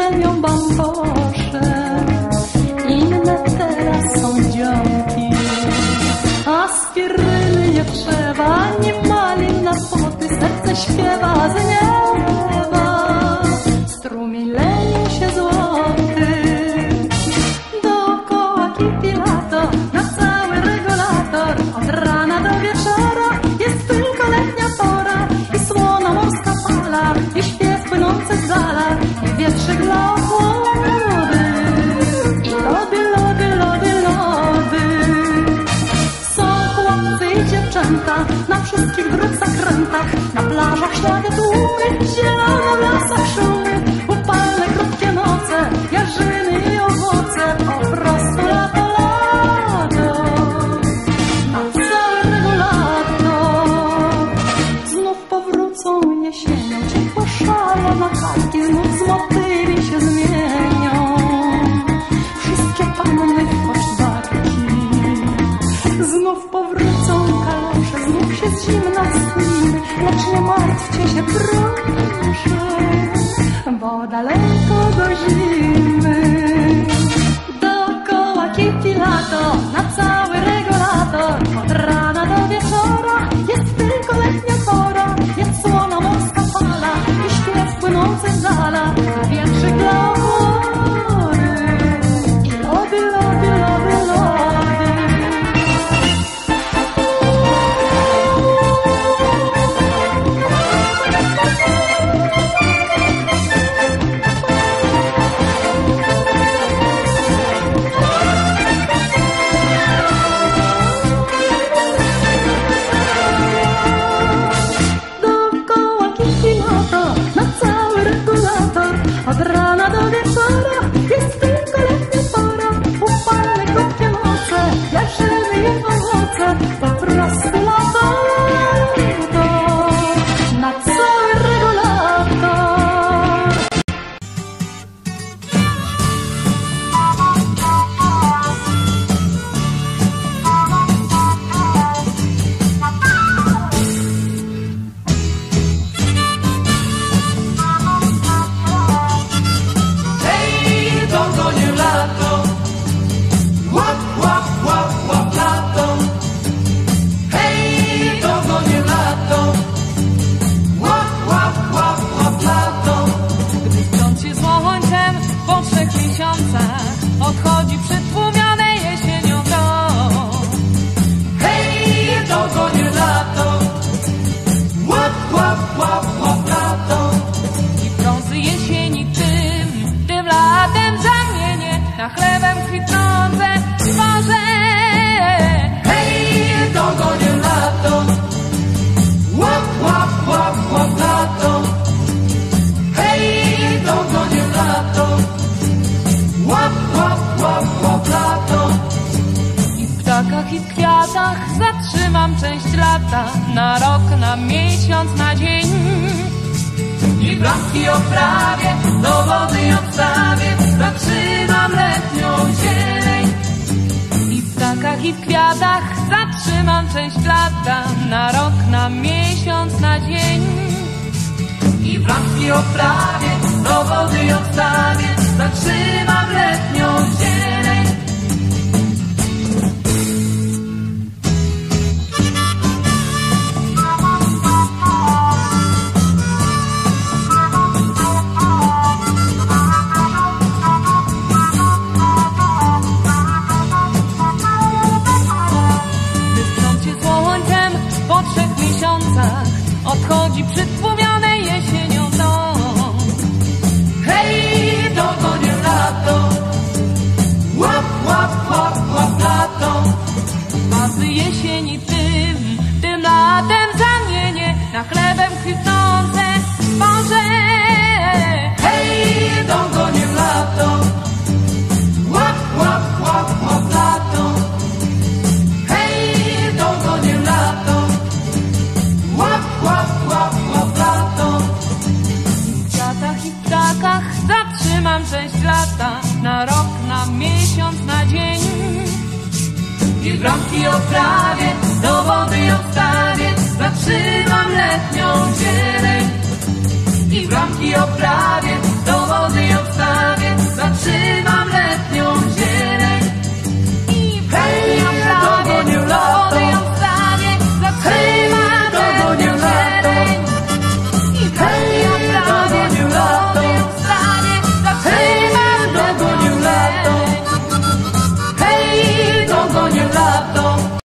drzemią bambosze. Inne teraz są działki, aspiryny nie trzeba, nie malin na poty, serce śpiewa z nieba. Plażach ślady tłumy, zielono w lasach szumy, upalne krótkie noce, jarzyny i owoce, po prostu lato, lato, na cały regulator. Znów powrócą jesienią, ciepło szale na karki, znów z motyli się zmienią. Wszystkie panny poczwarki. Znów powrócą lecz nie martwcie się, proszę, bo daleko do zimy. Dookoła kipi lato, regulator, od rana do wieczora jest tylko letnia pora. Upalne krótkie noce, jarzyny i owoce, po prostu w kwiatach zatrzymam część lata na rok, na miesiąc, na dzień. I bramki oprawię, do wody odstawię, zatrzymam letnią zieleń. I w ptakach i w kwiatach zatrzymam część lata na rok, na miesiąc, na dzień. I bramki oprawię, do wody odstawię, zatrzymam letnią odchodzi przytłumione jesienią to. Hej, dogonię lato, łap, łap, łap, łap lato. Mazy jesieni Bramki oprawię, do wody odstawię Zatrzymam letnią zieleń I bramki oprawię, do wody odstawię Zatrzymam